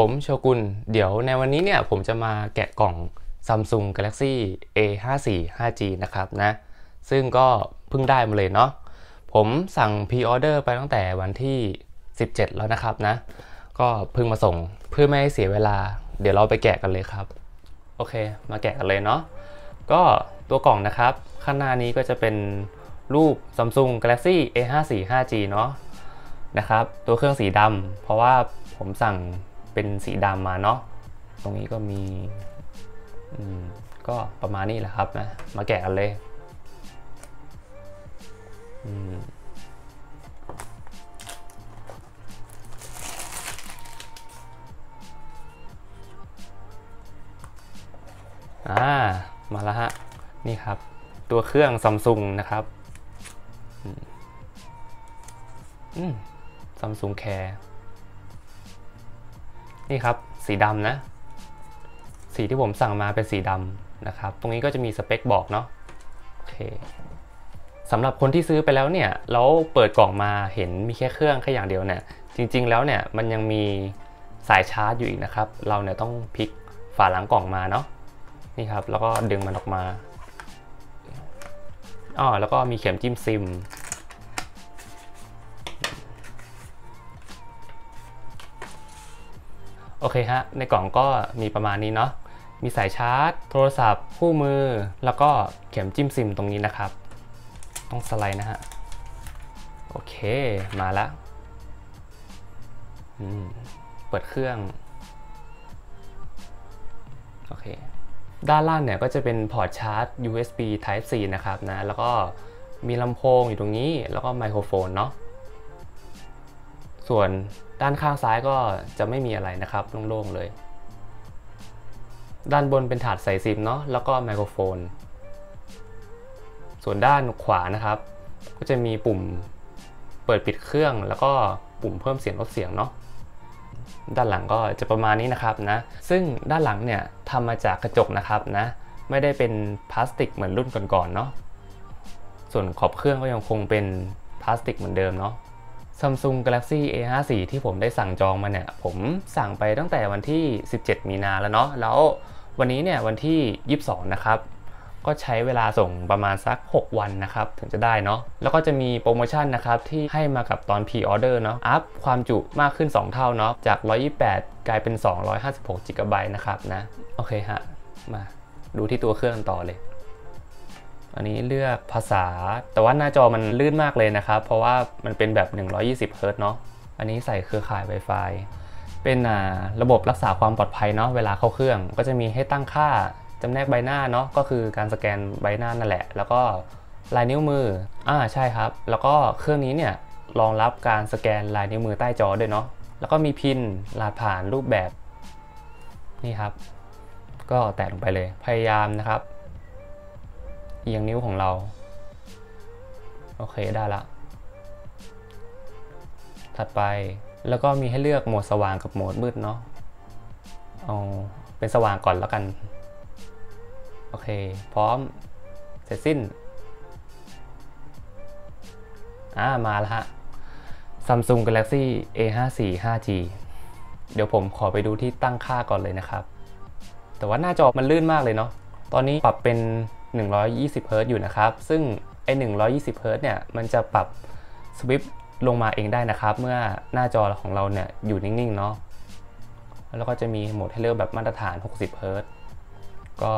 ผมโชกุนเดี๋ยวในวันนี้เนี่ยผมจะมาแกะกล่อง Samsung Galaxy A54 5G นะครับนะ ซึ่งก็เพิ่งได้มาเลยเนาะ ผมสั่งพรีออเดอร์ไปตั้งแต่วันที่ 17 แล้วนะครับนะ ก็เพิ่งมาส่งเพื่อไม่ให้เสียเวลา เดี๋ยวเราไปแกะกันเลยครับ โอเค มาแกะกันเลยเนาะ ก็ตัวกล่องนะครับ ข้างหน้านี้ก็จะเป็นรูป Samsung Galaxy A54 5G เนาะนะครับ ตัวเครื่องสีดำเพราะว่าผมสั่ง เป็นสีดำมาเนาะตรงนี้ก็มีอืมก็ประมาณนี้แหละครับนะ มาแกะกันเลยอืมอ่า มาแล้วฮะ นี่ครับ ตัวเครื่องซัมซุงนะครับอืม Samsung Care นี่ครับสีดำนะ สีที่ผมสั่งมาเป็นสีดำนะครับ ตรงนี้ก็จะมีสเปคบอกเนาะโอเคสำหรับคนที่ซื้อไปแล้วเนี่ยแล้วเปิดกล่องมาเห็นมีแค่เครื่องแค่อย่างเดียวเนี่ยจริง ๆ แล้วเนี่ยมันยังมีสายชาร์จอยู่อีกนะครับ เราเนี่ยต้องพลิกฝาหลังกล่องมาเนาะนี่ครับ แล้วก็ดึงมันออกมาอ๋อแล้วก็มีเข็มจิ้มซิม โอเคฮะ ในกล่องก็มีประมาณนี้เนาะ มีสายชาร์จ โทรศัพท์ คู่มือ แล้วก็เข็มจิ้มซิมตรงนี้นะครับ ต้องสไลด์นะฮะ โอเค มาล้วเปิดเครื่อง โอเค ด้านล่างเนี่ยก็จะเป็นพอร์ตชาร์จ USB Type C นะครับนะ แล้วก็มีลำโพงอยู่ตรงนี้ แล้วก็ไมโครโฟนเนาะ ส่วน ด้านข้างซ้ายก็จะไม่มีอะไรนะครับโล่งๆเลย ด้านบนเป็นถาดใส่ซิมเนาะแล้วก็ไมโครโฟน ส่วนด้านขวานะครับ ก็จะมีปุ่มเปิดปิดเครื่อง แล้วก็ปุ่มเพิ่มเสียงลดเสียงเนาะด้านหลังก็จะประมาณนี้นะครับนะ ซึ่งด้านหลังเนี่ยทำมาจากกระจกนะครับนะ ไม่ได้เป็นพลาสติกเหมือนรุ่นก่อนๆเนาะ ส่วนขอบเครื่องก็ยังคงเป็นพลาสติกเหมือนเดิมเนาะ Samsung Galaxy A54 ที่ผมได้สั่งจองมาเนี่ย ผมสั่งไปตั้งแต่วันที่ 17 มีนาแล้วเนาะแล้ววันนี้เนี่ยวันที่ 22 นะครับ ก็ใช้เวลาส่งประมาณสัก 6 วันนะครับ ถึงจะได้เนาะแล้วก็จะมีโปรโมชั่นนะครับที่ให้มากับตอนพรีออเดอร์เนาะอัพความจุมากขึ้น 2 เท่าเนาะจาก 128 กลายเป็น 256 g b นะครับนะโอเคฮะมาดูที่ตัวเครื่องต่อเลย อันนี้เลือกภาษา แต่ว่าหน้าจอมันลื่นมากเลยนะครับ เพราะว่ามันเป็นแบบ 120 h z เนาะ อันนี้ใส่เครือข่าย Wi-Fi เป็นระบบรักษาความปลอดภัยเนาะ เวลาเข้าเครื่อง ก็จะมีให้ตั้งค่าจำแนกใบหน้าเนาะ ก็คือการสแกนใบหน้านั่นแหละ แล้วก็ลายนิ้วมือ อ่าใช่ครับ แล้วก็เครื่องนี้เนี่ยรองรับการสแกนลายนิ้วมือใต้จอด้วยเนาะ แล้วก็มีพินรหัสผ่านรูปแบบ นี่ครับ ก็แตะลงไปเลย พยายามนะครับ เอียงนิ้วของเรา โอเคได้ละ ถัดไปแล้วก็มีให้เลือกโหมดสว่างกับโหมดมืดเนาะเอาเป็นสว่างก่อนแล้วกัน โอเค พร้อม เสร็จสิ้น อ่า มาแล้วฮะ Samsung Galaxy A54 5G เดี๋ยวผมขอไปดูที่ตั้งค่าก่อนเลยนะครับ แต่ว่าหน้าจอมันลื่นมากเลยเนาะ ตอนนี้ปรับเป็น120 Hz อยู่นะครับ ซึ่งไอ้120 Hz เนี่ย มันจะปรับสวิปลงมาเองได้นะครับ เมื่อหน้าจอของเราเนี่ย อยู่นิ่งๆ เนาะ แล้วก็จะมีโหมดให้เลือกแบบมาตรฐาน 60 Hz ก็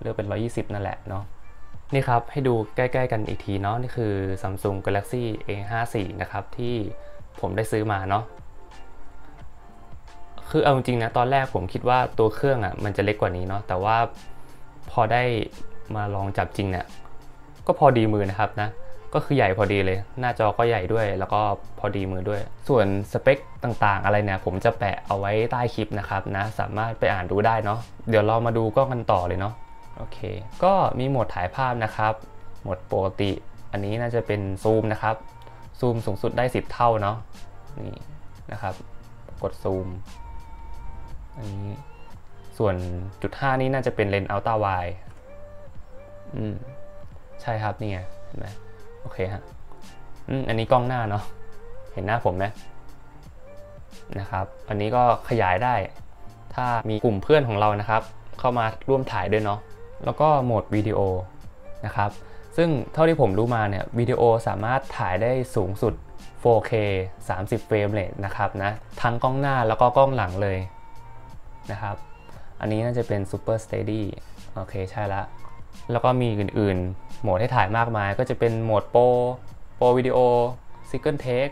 เลือกเป็น 120 นั่นแหละเนาะ นี่ครับ ให้ดูใกล้ ๆ กันอีกทีเนาะ นี่คือ Samsung Galaxy A54 นะครับ ที่ผมได้ซื้อมาเนาะคือเอาจริงนะตอนแรกผมคิดว่าตัวเครื่องอะมันจะเล็กกว่านี้เนาะแต่ว่าพอได้ มาลองจับจริงเนี่ยก็พอดีมือนะครับนะก็คือใหญ่พอดีเลย หน้าจอก็ใหญ่ด้วย แล้วก็พอดีมือด้วย ส่วนสเปคต่างๆ อะไรเนี่ย ผมจะแปะเอาไว้ใต้คลิปนะครับนะสามารถไปอ่านดูได้เนาะเดี๋ยวเรามาดูกล้องกันต่อเลยเนาะโอเค ก็มีโหมดถ่ายภาพนะครับ โหมดปกติ อันนี้น่าจะเป็นซูมนะครับ ซูมสูงสุดได้ 10 เท่าเนาะนี่นะครับ กดซูม อันนี้ ส่วนจุด 5 นี้น่าจะเป็นเลนส์อัลตร้าไว อืมใช่ครับนี่ไงเห็นไหมโอเคฮะอืมอันนี้กล้องหน้าเนาะเห็นหน้าผมไหมนะครับอันนี้ก็ขยายได้ ถ้ามีกลุ่มเพื่อนของเรานะครับ เข้ามาร่วมถ่ายด้วยเนาะแล้วก็โหมดวิดีโอนะครับ ซึ่งเท่าที่ผมรู้มาเนี่ยวิดีโอสามารถถ่ายได้สูงสุด 4K 30 frame rate นะครับนะทั้งกล้องหน้าแล้วก็กล้องหลังเลยนะครับ อันนี้น่าจะเป็น Super Steady โอเคใช่ละ แล้วก็มีอื่นๆ โหมดให้ถ่ายมากมาย ก็จะเป็นโหมด pro pro video single take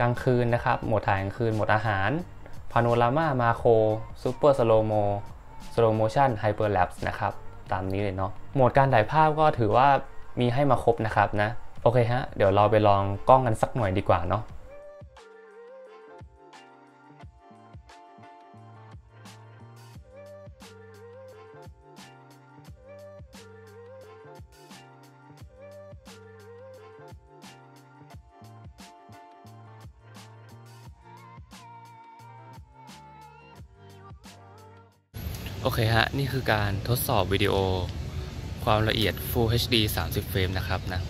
กลางคืนนะครับ โหมดถ่ายกลางคืน โหมดอาหาร panorama macro super slow-mo slow motion hyperlapse นะครับ ตามนี้เลยเนาะโหมดการถ่ายภาพก็ถือว่ามีให้มาครบนะครับนะ โอเคฮะ เดี๋ยวเราไปลองกล้องกันสักหน่อยดีกว่าเนาะ โอเคฮะ นี่คือการทดสอบวิดีโอความละเอียด Full HD 30 เฟรมนะครับนะ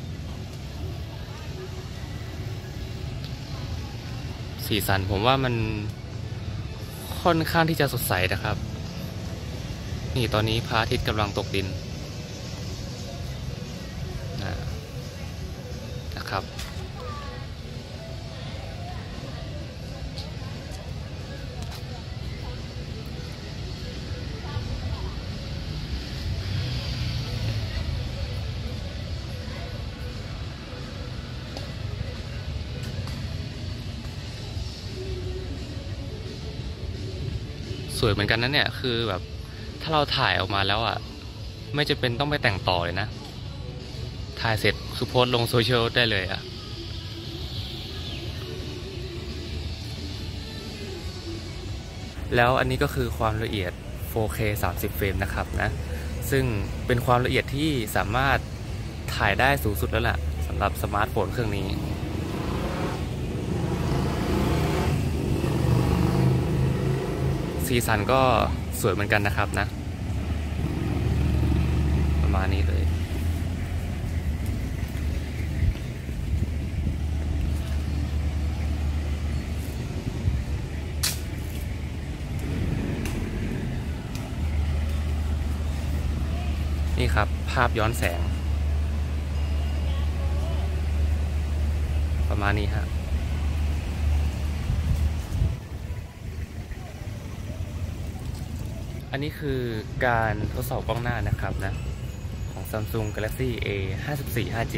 สีสันผมว่ามันค่อนข้างที่จะสดใสนะครับ นี่ตอนนี้พระอาทิตย์กำลังตกดิน สวยเหมือนกันนะเนี่ยคือแบบถ้าเราถ่ายออกมาแล้วอะ ไม่จำเป็นต้องไปแต่งต่อเลยนะ ถ่ายเสร็จคือโพสลงโซเชียลได้เลยอะแล้วอันนี้ก็คือความละเอียด 4K 30 เฟรมนะครับนะ ซึ่งเป็นความละเอียดที่สามารถถ่ายได้สูงสุดแล้วล่ะสำหรับสมาร์ทโฟนเครื่องนี้ สีสันก็สวยเหมือนกันนะครับนะ ประมาณนี้เลย นี่ครับภาพย้อนแสง ประมาณนี้ฮะ อันนี้คือการทดสอบกล้องหน้านะครับนะ ของ Samsung Galaxy A 54 5G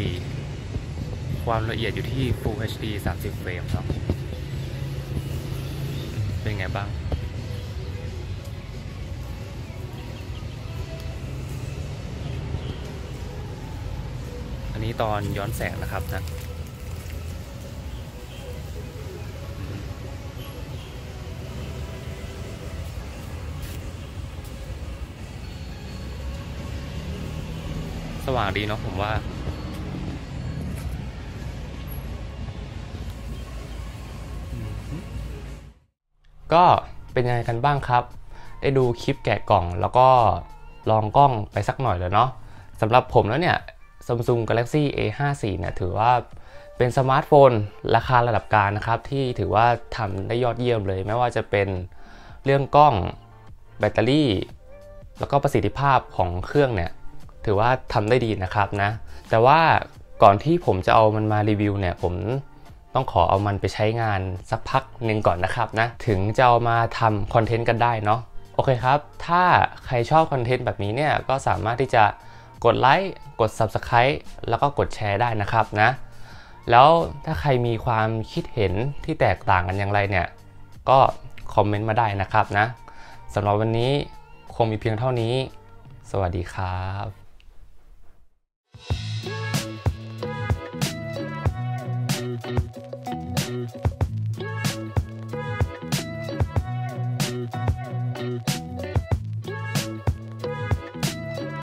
ความละเอียดอยู่ที่ Full HD 30 เฟรมครับ เป็นไงบ้างอันนี้ตอนย้อนแสงนะครับนะ สว่างดีเนาะผมว่า ก็เป็นยังไงกันบ้างครับ ได้ดูคลิปแกะกล่องแล้วก็ลองกล้องไปสักหน่อยแล้วเนาะสำหรับผมแล้วเนี่ย Samsung Galaxy A54 เนี่ยถือว่าเป็นสมาร์ทโฟนราคาระดับกลางนะครับ ที่ถือว่าทำได้ยอดเยี่ยมเลย ไม่ว่าจะเป็นเรื่องกล้องแบตเตอรี่ แล้วก็ประสิทธิภาพของเครื่องเนี่ย ถือว่าทำได้ดีนะครับนะ แต่ว่าก่อนที่ผมจะเอามันมารีวิวเนี่ย ผมต้องขอเอามันไปใช้งานสักพักหนึ่งก่อนนะครับนะ ถึงจะเอามาทำคอนเทนต์กันได้เนาะโอเคครับ ถ้าใครชอบคอนเทนต์แบบนี้เนี่ย ก็สามารถที่จะกดไลค์กด Subscribe แล้วก็กดแชร์ได้นะครับนะ แล้วถ้าใครมีความคิดเห็นที่แตกต่างกันอย่างไรเนี่ย ก็คอมเมนต์มาได้นะครับนะสำหรับวันนี้คงมีเพียงเท่านี้ สวัสดีครับ Thank you